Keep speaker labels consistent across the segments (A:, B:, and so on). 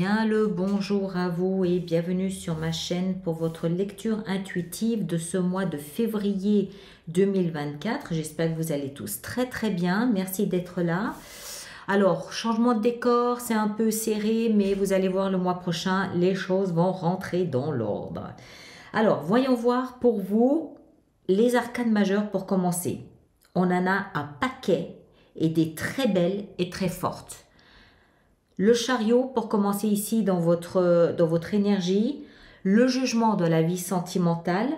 A: Bien le bonjour à vous et bienvenue sur ma chaîne pour votre lecture intuitive de ce mois de février 2024. J'espère que vous allez tous très très bien. Merci d'être là. Alors, changement de décor, c'est un peu serré, mais vous allez voir le mois prochain, les choses vont rentrer dans l'ordre. Alors, voyons voir pour vous les arcanes majeures pour commencer. On en a un paquet et des très belles et très fortes. Le chariot pour commencer ici dans votre, dans énergie, le jugement de la vie sentimentale,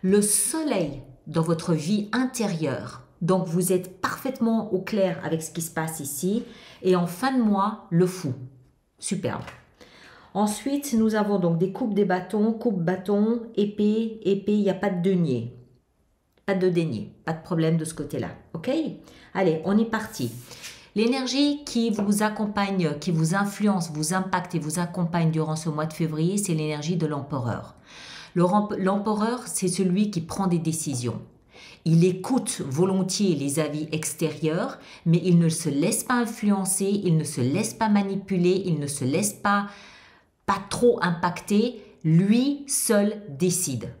A: le soleil dans votre vie intérieure. Donc vous êtes parfaitement au clair avec ce qui se passe ici. Et en fin de mois, le fou. Superbe. Ensuite, nous avons donc des coupes des bâtons, coupe bâton, épée, épée, il n'y a pas de denier. Pas de denier, pas de problème de ce côté-là. OK? Allez, on est parti. L'énergie qui vous accompagne, qui vous influence, vous impacte et vous accompagne durant ce mois de février, c'est l'énergie de l'empereur. L'empereur, c'est celui qui prend des décisions. Il écoute volontiers les avis extérieurs, mais il ne se laisse pas influencer, il ne se laisse pas manipuler, il ne se laisse pas, pas trop impacter. Lui seul décide.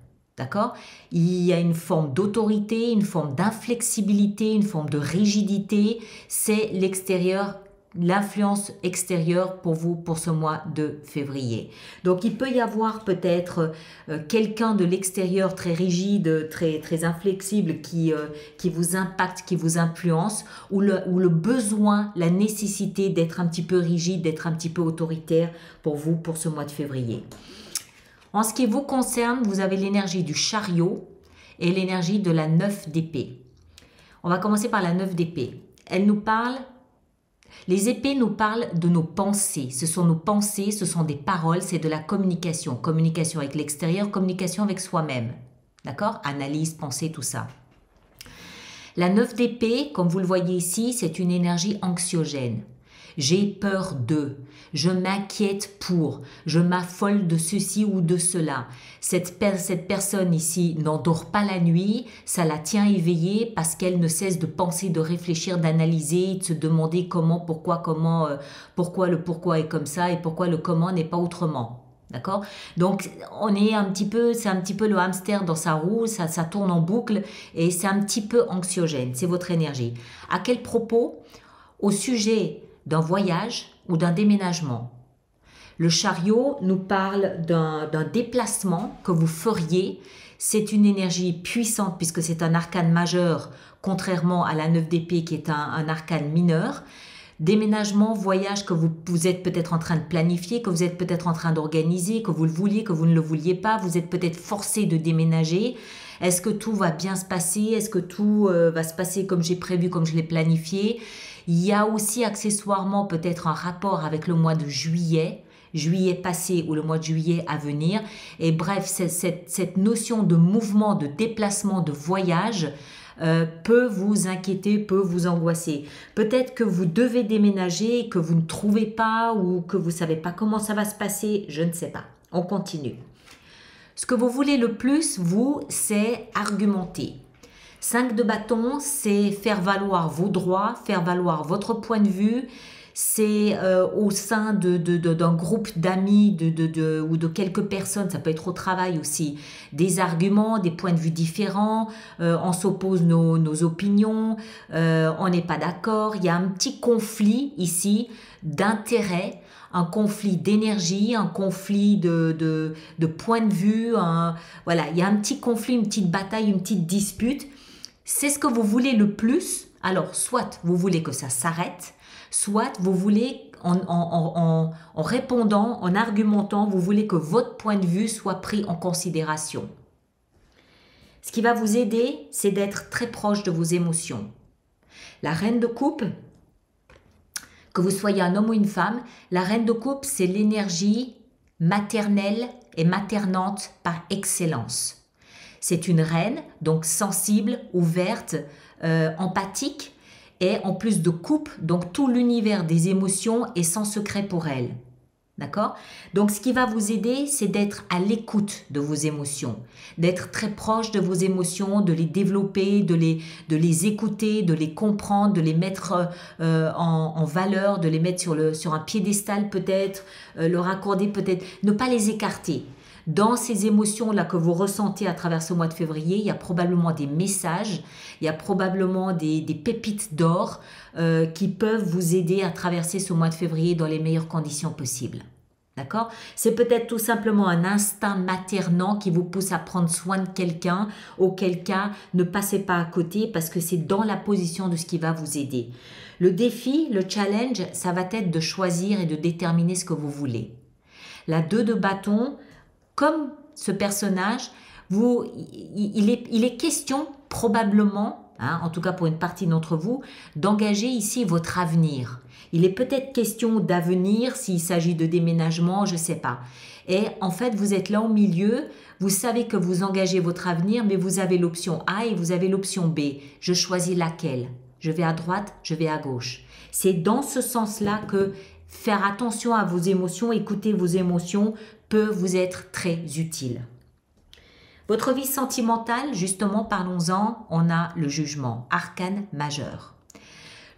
A: Il y a une forme d'autorité, une forme d'inflexibilité, une forme de rigidité. C'est l'extérieur, l'influence extérieure pour vous pour ce mois de février. Donc il peut y avoir peut-être euh, quelqu'un de l'extérieur très rigide, très, inflexible qui, euh, qui vous impacte, qui vous influence, ou le, ou le besoin, la nécessité d'être un petit peu rigide, d'être un petit peu autoritaire pour vous pour ce mois de février. En ce qui vous concerne, vous avez l'énergie du chariot et l'énergie de la neuf d'épée. On va commencer par la neuf d'épée. Elle nous parle, les épées nous parlent de nos pensées. Ce sont nos pensées, ce sont des paroles, c'est de la communication. Communication avec l'extérieur, communication avec soi-même. D'accord? Analyse, pensée, tout ça. La neuf d'épée, comme vous le voyez ici, c'est une énergie anxiogène. J'ai peur de, je m'inquiète pour, je m'affole de ceci ou de cela. Cette, cette personne ici n'endort pas la nuit, ça la tient éveillée parce qu'elle ne cesse de penser, de réfléchir, d'analyser, de se demander comment, pourquoi, comment, euh, pourquoi le pourquoi est comme ça et pourquoi le comment n'est pas autrement. D'accord? Donc, on est un petit peu, c'est un petit peu le hamster dans sa roue, ça, ça tourne en boucle et c'est un petit peu anxiogène, c'est votre énergie. À quel propos? Au sujet d'un voyage ou d'un déménagement. Le chariot nous parle d'un déplacement que vous feriez. C'est une énergie puissante puisque c'est un arcane majeur, contrairement à la neuf d'épée qui est un, arcane mineur. Déménagement, voyage que vous, vous êtes peut-être en train de planifier, que vous êtes peut-être en train d'organiser, que vous le vouliez, que vous ne le vouliez pas, vous êtes peut-être forcé de déménager. Est-ce que tout va bien se passer? Est-ce que tout euh, va se passer comme j'ai prévu, comme je l'ai planifié? Il y a aussi accessoirement peut-être un rapport avec le mois de juillet, juillet passé ou le mois de juillet à venir. Et bref, cette, notion de mouvement, de déplacement, de voyage, euh, peut vous inquiéter, peut vous angoisser. Peut-être que vous devez déménager, que vous ne trouvez pas ou que vous ne savez pas comment ça va se passer, je ne sais pas. On continue. Ce que vous voulez le plus, vous, c'est argumenter. 5 de bâton, c'est faire valoir vos droits, faire valoir votre point de vue. C'est euh, au sein d'un de, de, groupe d'amis de, ou de quelques personnes, ça peut être au travail aussi, des arguments, des points de vue différents, euh, on s'oppose nos, nos, opinions, euh, on n'est pas d'accord, il y a un petit conflit ici d'intérêt un conflit d'énergie, un conflit de, de, de point de vue. voilà, il y a un petit conflit, une petite bataille, une petite dispute c'est ce que vous voulez le plus, alors soit vous voulez que ça s'arrête, soit vous voulez, en, répondant, en argumentant, vous voulez que votre point de vue soit pris en considération. Ce qui va vous aider, c'est d'être très proche de vos émotions. La reine de coupe, que vous soyez un homme ou une femme, la reine de coupe, c'est l'énergie maternelle et maternante par excellence. C'est une reine, donc sensible, ouverte, euh, empathique, et en plus de coupe, donc tout l'univers des émotions est sans secret pour elle. D'accord? Donc, ce qui va vous aider, c'est d'être à l'écoute de vos émotions, d'être très proche de vos émotions, de les développer, de les, de les écouter, de les comprendre, de les mettre euh, en, valeur, de les mettre sur, le, sur un piédestal peut-être, euh, leur accorder peut-être, ne pas les écarter. Dans ces émotions-là que vous ressentez à travers ce mois de février, il y a probablement des messages, il y a probablement des, pépites d'or euh, qui peuvent vous aider à traverser ce mois de février dans les meilleures conditions possibles. D'accord? C'est peut-être tout simplement un instinct maternant qui vous pousse à prendre soin de quelqu'un, auquel cas ne passez pas à côté parce que c'est dans la position de ce qui va vous aider. Le défi, le challenge, ça va être de choisir et de déterminer ce que vous voulez. La 2 de bâton, comme ce personnage, vous, il, est, il est question probablement, hein, en tout cas pour une partie d'entre vous, d'engager ici votre avenir. Il est peut-être question d'avenir s'il s'agit de déménagement, je ne sais pas. Et en fait, vous êtes là au milieu, vous savez que vous engagez votre avenir, mais vous avez l'option A et vous avez l'option B. Je choisis laquelle? Je vais à droite, je vais à gauche. C'est dans ce sens-là que faire attention à vos émotions, écouter vos émotions peut vous être très utile. Votre vie sentimentale, justement, parlons-en, on a le jugement, arcane majeur.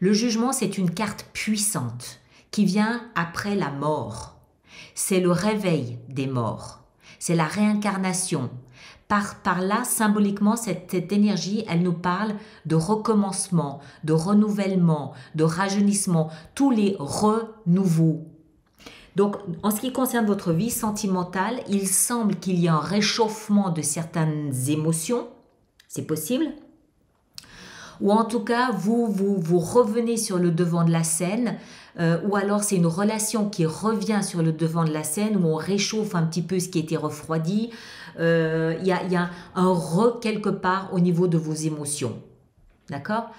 A: Le jugement, c'est une carte puissante qui vient après la mort. C'est le réveil des morts. C'est la réincarnation. Par, là, symboliquement, cette, énergie, elle nous parle de recommencement, de renouvellement, de rajeunissement, tous les renouveaux, donc, en ce qui concerne votre vie sentimentale, il semble qu'il y ait un réchauffement de certaines émotions. C'est possible. Ou en tout cas, vous, vous, vous revenez sur le devant de la scène. Euh, ou alors c'est une relation qui revient sur le devant de la scène où on réchauffe un petit peu ce qui était refroidi. Euh, il y, a, un re quelque part au niveau de vos émotions. D'accord?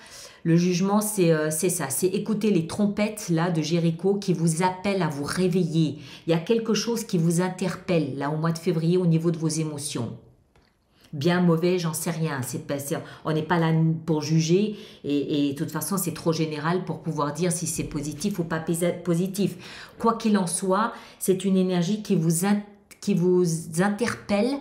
A: Le jugement, euh, c'est ça, c'est écouter les trompettes là de Jéricho qui vous appellent à vous réveiller. Il y a quelque chose qui vous interpelle là au mois de février au niveau de vos émotions. Bien mauvais, j'en sais rien. C'est on n'est pas là pour juger et, et de toute façon c'est trop général pour pouvoir dire si c'est positif ou pas positif. Quoi qu'il en soit, c'est une énergie qui vous, qui vous interpelle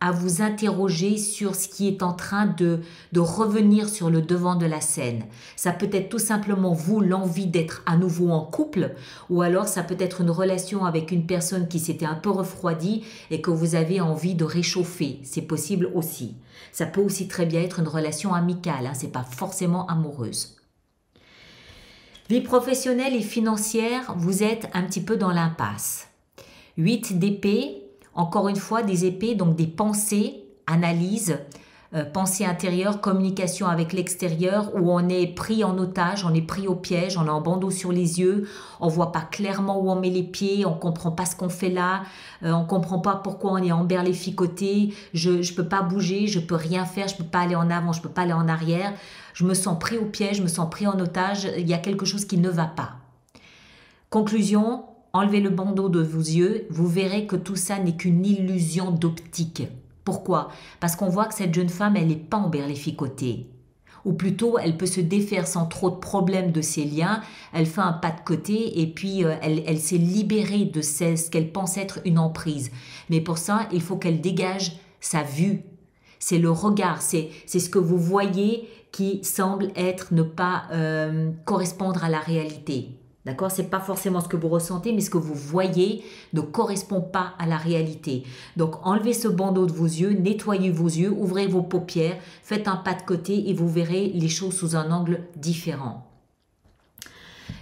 A: à vous interroger sur ce qui est en train de, de revenir sur le devant de la scène. Ça peut être tout simplement vous, l'envie d'être à nouveau en couple, ou alors ça peut être une relation avec une personne qui s'était un peu refroidie et que vous avez envie de réchauffer. C'est possible aussi. Ça peut aussi très bien être une relation amicale, hein, c'est pas forcément amoureuse. Vie professionnelle et financière, vous êtes un petit peu dans l'impasse. 8 d'épée, encore une fois, des épées, donc des pensées, analyse, euh, pensée intérieure, communication avec l'extérieur, où on est pris en otage, on est pris au piège, on a un bandeau sur les yeux, on voit pas clairement où on met les pieds, on comprend pas ce qu'on fait là, euh, on comprend pas pourquoi on est emberléficoté, je je peux pas bouger, je peux rien faire, je peux pas aller en avant, je peux pas aller en arrière, je me sens pris au piège, je me sens pris en otage, il y a quelque chose qui ne va pas. Conclusion, enlevez le bandeau de vos yeux, vous verrez que tout ça n'est qu'une illusion d'optique. Pourquoi? Parce qu'on voit que cette jeune femme, elle n'est pas emberlificotée. Ou plutôt, elle peut se défaire sans trop de problèmes de ses liens, elle fait un pas de côté et puis euh, elle, elle s'est libérée de ce qu'elle pense être une emprise. Mais pour ça, il faut qu'elle dégage sa vue. C'est le regard, c'est ce que vous voyez qui semble être ne pas euh, correspondre à la réalité. D'accord? C'est pas forcément ce que vous ressentez, mais ce que vous voyez ne correspond pas à la réalité. Donc enlevez ce bandeau de vos yeux, nettoyez vos yeux, ouvrez vos paupières, faites un pas de côté et vous verrez les choses sous un angle différent.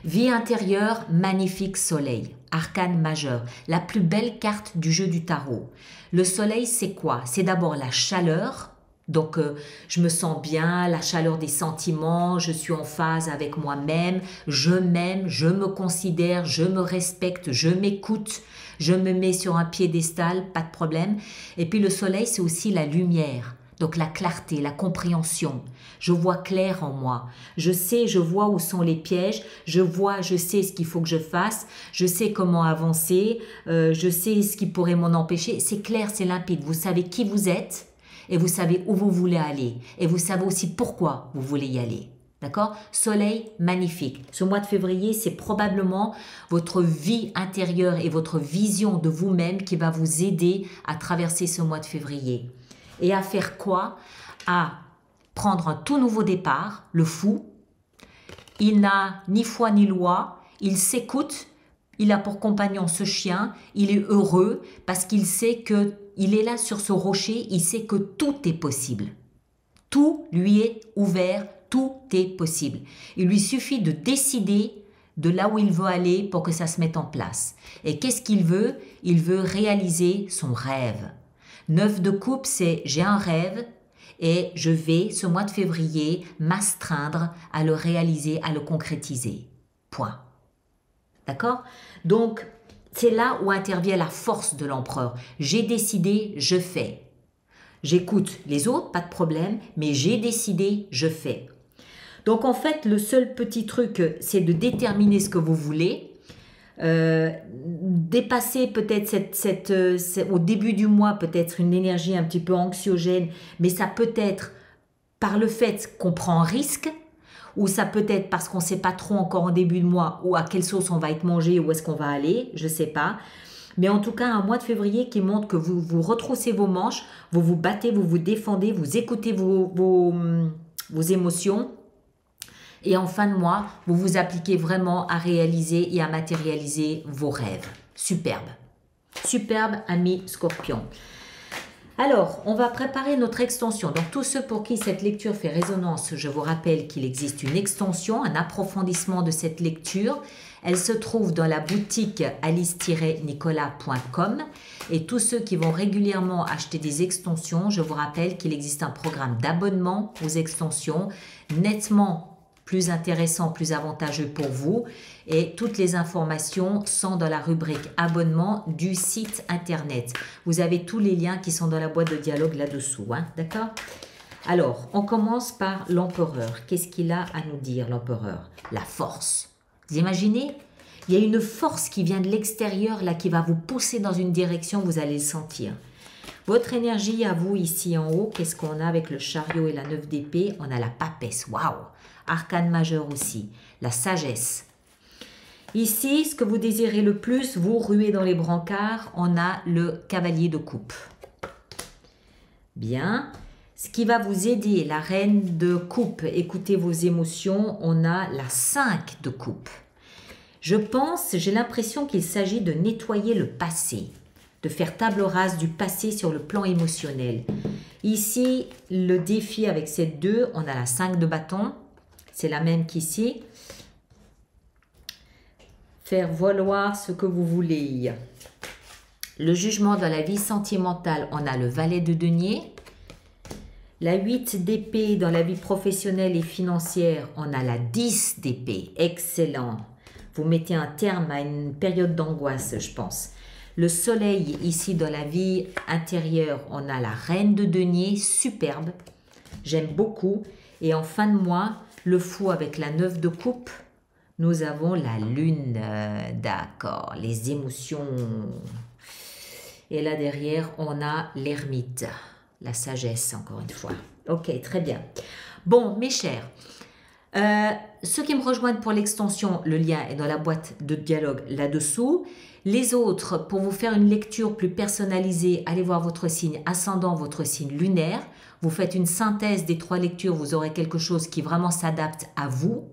A: Vie intérieure, magnifique soleil, arcane majeur, la plus belle carte du jeu du tarot. Le soleil, c'est quoi? C'est d'abord la chaleur, donc euh, je me sens bien, la chaleur des sentiments, je suis en phase avec moi-même, je m'aime, je me considère, je me respecte, je m'écoute, je me mets sur un piédestal, pas de problème. Et puis le soleil, c'est aussi la lumière. Donc la clarté, la compréhension. Je vois clair en moi. Je sais, je vois où sont les pièges. Je vois, je sais ce qu'il faut que je fasse. Je sais comment avancer. Euh, je sais ce qui pourrait m'en empêcher. C'est clair, c'est limpide. Vous savez qui vous êtes et vous savez où vous voulez aller et vous savez aussi pourquoi vous voulez y aller. D'accord? Soleil magnifique. Ce mois de février, c'est probablement votre vie intérieure et votre vision de vous-même qui va vous aider à traverser ce mois de février. Et à faire quoi? À prendre un tout nouveau départ, le fou. Il n'a ni foi ni loi, il s'écoute, il a pour compagnon ce chien, il est heureux parce qu'il sait que il est là sur ce rocher, il sait que tout est possible. Tout lui est ouvert, tout est possible. Il lui suffit de décider de là où il veut aller pour que ça se mette en place. Et qu'est-ce qu'il veut? Il veut réaliser son rêve. Neuf de coupe, c'est j'ai un rêve et je vais, ce mois de février, m'astreindre à le réaliser, à le concrétiser. Point. D'accord? Donc, c'est là où intervient la force de l'empereur. J'ai décidé, je fais. J'écoute les autres, pas de problème, mais j'ai décidé, je fais. Donc en fait, le seul petit truc, c'est de déterminer ce que vous voulez. Euh, dépasser peut-être cette, euh, au début du mois peut-être une énergie un petit peu anxiogène, mais ça peut être par le fait qu'on prend risque, ou ça peut être parce qu'on ne sait pas trop encore en début de mois ou à quelle sauce on va être mangé, où est-ce qu'on va aller, je ne sais pas. Mais en tout cas, un mois de février qui montre que vous vous retroussez vos manches, vous vous battez, vous vous défendez, vous écoutez vos, vos, vos émotions. Et en fin de mois, vous vous appliquez vraiment à réaliser et à matérialiser vos rêves. Superbe. Superbe, ami scorpion. Alors, on va préparer notre extension. Donc, tous ceux pour qui cette lecture fait résonance, je vous rappelle qu'il existe une extension, un approfondissement de cette lecture. Elle se trouve dans la boutique alice-nicolas.com. Et tous ceux qui vont régulièrement acheter des extensions, je vous rappelle qu'il existe un programme d'abonnement aux extensions nettement plus intéressant, plus avantageux pour vous. Et toutes les informations sont dans la rubrique abonnement du site internet. Vous avez tous les liens qui sont dans la boîte de dialogue là-dessous. Hein, D'accord? Alors, on commence par l'empereur. Qu'est-ce qu'il a à nous dire, l'empereur? La force. Vous imaginez? Il y a une force qui vient de l'extérieur, là, qui va vous pousser dans une direction, vous allez le sentir. Votre énergie à vous ici en haut, qu'est-ce qu'on a avec le chariot et la neuf d'épée? On a la papesse. Waouh arcane majeur aussi, la sagesse. Ici, ce que vous désirez le plus, vous ruez dans les brancards, on a le cavalier de coupe. Bien. Ce qui va vous aider, la reine de coupe, écoutez vos émotions, on a la 5 de coupe. Je pense, j'ai l'impression qu'il s'agit de nettoyer le passé, de faire table rase du passé sur le plan émotionnel. Ici, le défi avec cette 2, on a la 5 de bâton, c'est la même qu'ici. Faire valoir ce que vous voulez. Le jugement dans la vie sentimentale, on a le valet de denier. La 8 d'épée dans la vie professionnelle et financière, on a la 10 d'épée. Excellent. Vous mettez un terme à une période d'angoisse, je pense. Le soleil ici dans la vie intérieure, on a la reine de denier, superbe. J'aime beaucoup. Et en fin de mois, le fou avec la neuf de coupe. Nous avons la lune, euh, d'accord, les émotions. Et là derrière, on a l'ermite, la sagesse, encore une fois. Ok, très bien. Bon, mes chers, euh, ceux qui me rejoignent pour l'extension, le lien est dans la boîte de dialogue là-dessous. Les autres, pour vous faire une lecture plus personnalisée, allez voir votre signe ascendant, votre signe lunaire. Vous faites une synthèse des trois lectures, vous aurez quelque chose qui vraiment s'adapte à vous.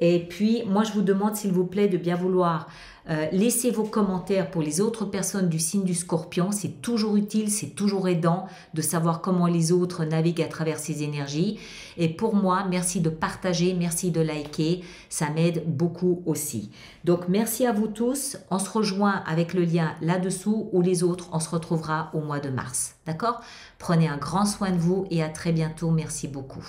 A: Et puis, moi, je vous demande, s'il vous plaît, de bien vouloir euh, laisser vos commentaires pour les autres personnes du signe du scorpion. C'est toujours utile, c'est toujours aidant de savoir comment les autres naviguent à travers ces énergies. Et pour moi, merci de partager, merci de liker. Ça m'aide beaucoup aussi. Donc, merci à vous tous. On se rejoint avec le lien là-dessous ou les autres, on se retrouvera au mois de mars. D'accord? Prenez un grand soin de vous et à très bientôt. Merci beaucoup.